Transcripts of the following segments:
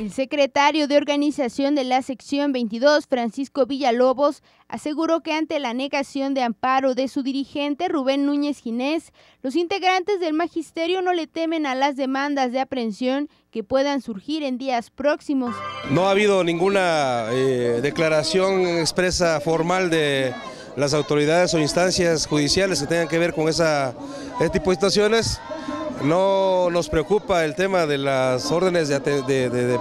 El secretario de organización de la sección 22, Francisco Villalobos, aseguró que ante la negación de amparo de su dirigente Rubén Núñez Ginés, los integrantes del magisterio no le temen a las demandas de aprehensión que puedan surgir en días próximos. No ha habido ninguna eh, declaración expresa formal de las autoridades o instancias judiciales que tengan que ver con esa, ese tipo de situaciones. No nos preocupa el tema de las órdenes de,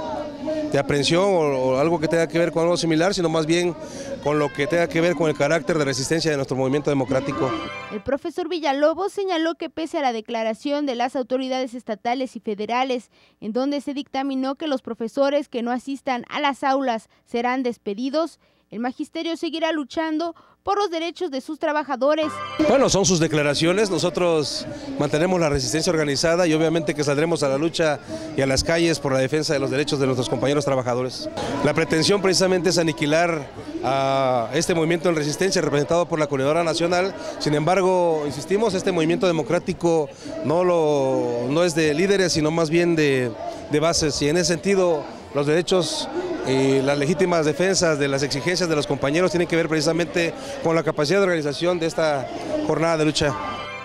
aprehensión o, algo que tenga que ver con algo similar, sino más bien con lo que tenga que ver con el carácter de resistencia de nuestro movimiento democrático. El profesor Villalobos señaló que pese a la declaración de las autoridades estatales y federales, en donde se dictaminó que los profesores que no asistan a las aulas serán despedidos, el magisterio seguirá luchando por los derechos de sus trabajadores. Bueno, son sus declaraciones, nosotros mantenemos la resistencia organizada y obviamente que saldremos a la lucha y a las calles por la defensa de los derechos de nuestros compañeros trabajadores. La pretensión precisamente es aniquilar a este movimiento en resistencia representado por la Corredora Nacional, sin embargo, insistimos, este movimiento democrático no, lo, no es de líderes, sino más bien de, de bases y en ese sentido los derechos las legítimas defensas de las exigencias de los compañeros tienen que ver precisamente con la capacidad de organización de esta jornada de lucha.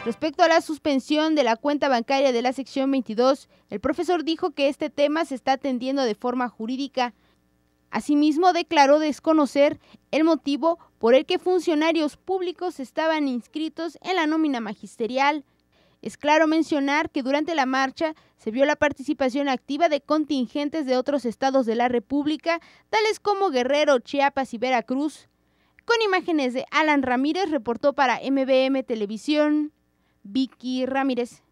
Respecto a la suspensión de la cuenta bancaria de la sección 22, el profesor dijo que este tema se está atendiendo de forma jurídica. Asimismo, declaró desconocer el motivo por el que funcionarios públicos estaban inscritos en la nómina magisterial. Es claro mencionar que durante la marcha se vio la participación activa de contingentes de otros estados de la República, tales como Guerrero, Chiapas y Veracruz. Con imágenes de Alan Ramírez, reportó para MBM Televisión, Vicky Ramírez.